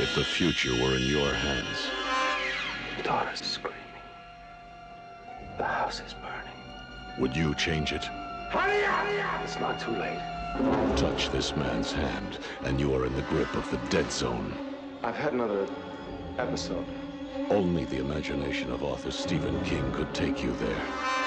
If the future were in your hands, daughter's screaming. The house is burning. would you change it? Hurry up! It's not too late. Touch this man's hand, and you are in the grip of the dead zone. I've had another episode. Only the imagination of author Stephen King could take you there.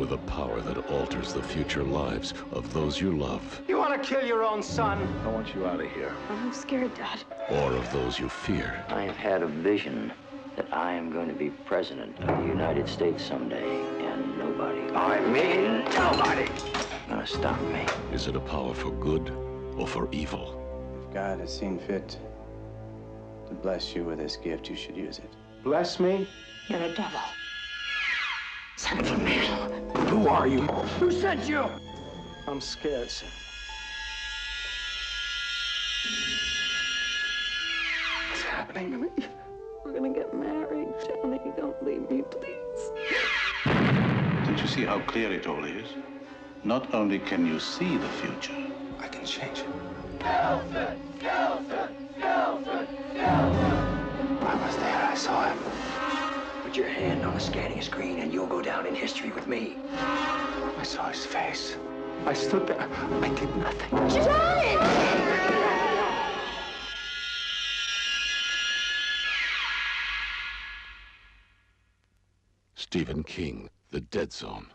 Johnny, wait. With a power that alters the future lives of those you love, You want to kill your own son? I want you out of here. I'm scared, Dad. or of those you fear. I have had a vision that I am going to be president of the United States someday, and nobody, I mean nobody, gonna stop me. Is it a power for good or for evil? If God has seen fit to bless you with this gift, you should use it. Bless me? You're a devil. Son of a man. Who are you? Who sent you? I'm scared, sir. What's happening to me? We're gonna get married. Johnny, don't leave me, please. Don't you see how clear it all is? Not only can you see the future, I can change it. Nelson! Nelson! Put your hand on the scanning screen and you'll go down in history with me. I saw his face. I stood there. I did nothing. Johnny! Stephen King, The Dead Zone.